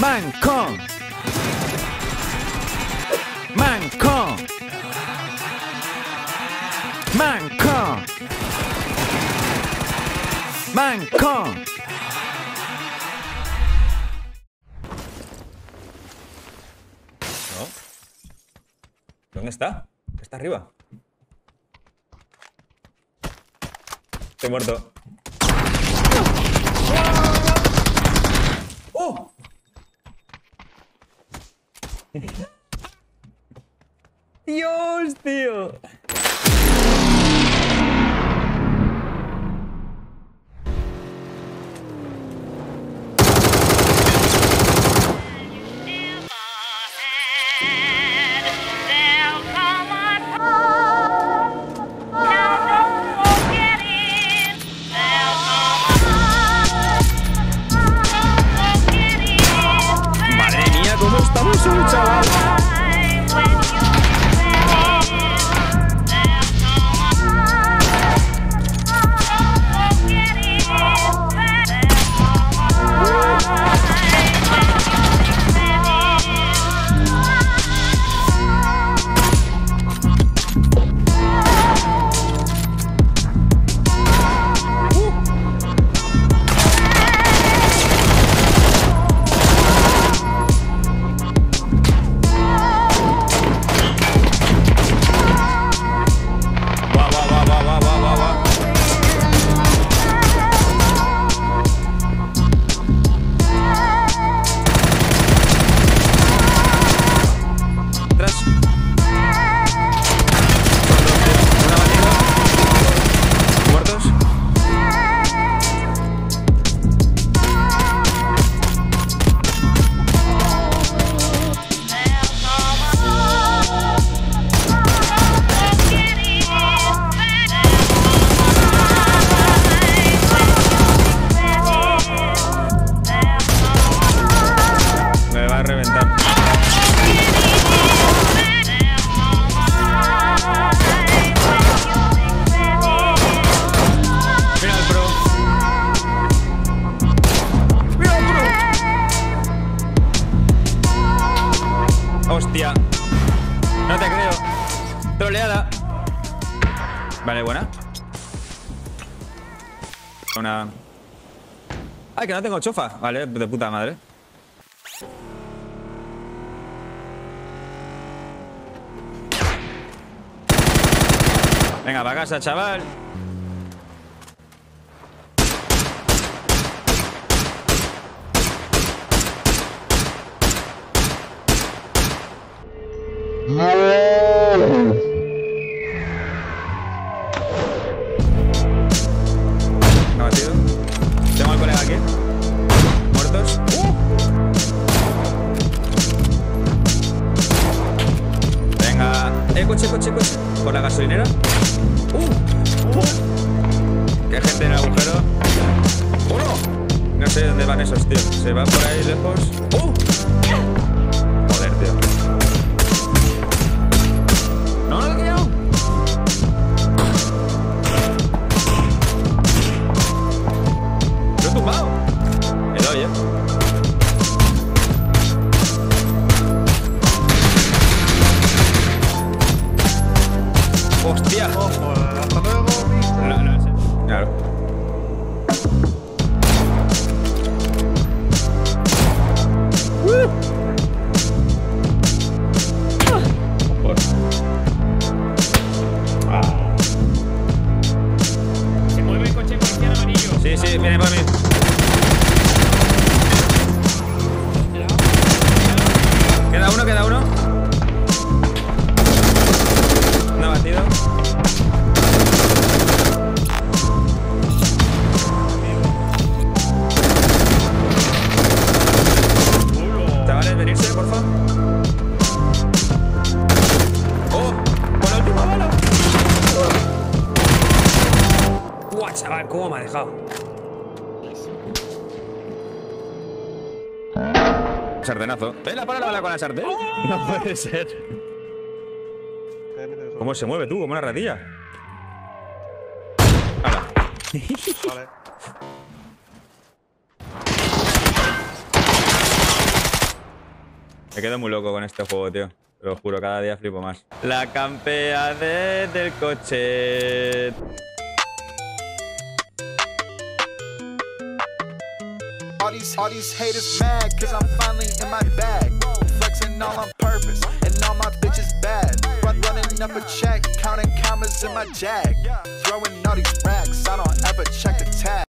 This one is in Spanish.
Mancon. Mancon. Mancon. Mancon. ¿No? ¿Dónde está? Está arriba. Estoy muerto. ¡Oh! ¡Dios, tío! Madre mía, ¿cómo estamos hoy, chaval? No te creo. Troleada. Vale, buena. Una. Ay, que no tengo chofa. Vale, de puta madre. Venga, para casa, chaval. ¿Me ha batido? Tengo al colega aquí. ¿Muertos? Venga. Eh, coche, coche, coche. Por la gasolinera. ¡Uh! ¡Uh! ¡Qué gente en el agujero! ¡Uno! No sé dónde van esos, tío. Se van por ahí lejos. ¡Uh! Chaval! ¿Cómo me ha dejado? Sartenazo. ¿Ves la pala la bala con la sartén? No puede ser. ¿Cómo se mueve tú? Como una ratilla. Vale. Me quedo muy loco con este juego, tío. Te lo juro, cada día flipo más. La campea desde el coche. All these, all these haters mad cause I'm finally in my bag. Flexing all on purpose, and all my bitches bad. Run, running up a check, counting commas in my jag. Throwing all these racks, I don't ever check the tag.